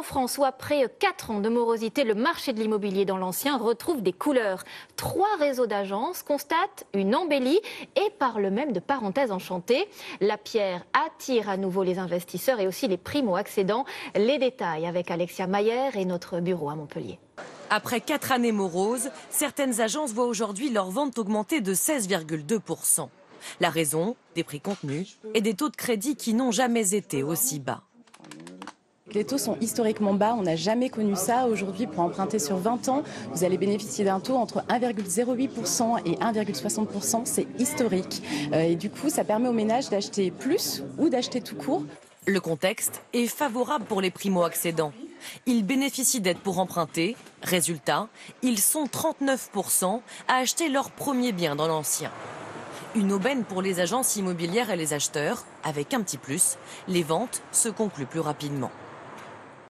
en France où après 4 ans de morosité, le marché de l'immobilier dans l'ancien retrouve des couleurs. Trois réseaux d'agences constatent une embellie et parlent même de parenthèse enchantée. La pierre attire à nouveau les investisseurs et aussi les primo-accédants. Les détails avec Alexia Mayer et notre bureau à Montpellier. Après quatre années moroses, certaines agences voient aujourd'hui leur vente augmenter de 16,2%. La raison, des prix contenus et des taux de crédit qui n'ont jamais été aussi bas. Les taux sont historiquement bas, on n'a jamais connu ça. Aujourd'hui, pour emprunter sur 20 ans, vous allez bénéficier d'un taux entre 1,08% et 1,60%. C'est historique. Euh, et du coup, ça permet aux ménages d'acheter plus ou d'acheter tout court. Le contexte est favorable pour les primo-accédants. Ils bénéficient d'aides pour emprunter. Résultat, ils sont 39% à acheter leur premier bien dans l'ancien. Une aubaine pour les agences immobilières et les acheteurs, avec un petit plus, les ventes se concluent plus rapidement.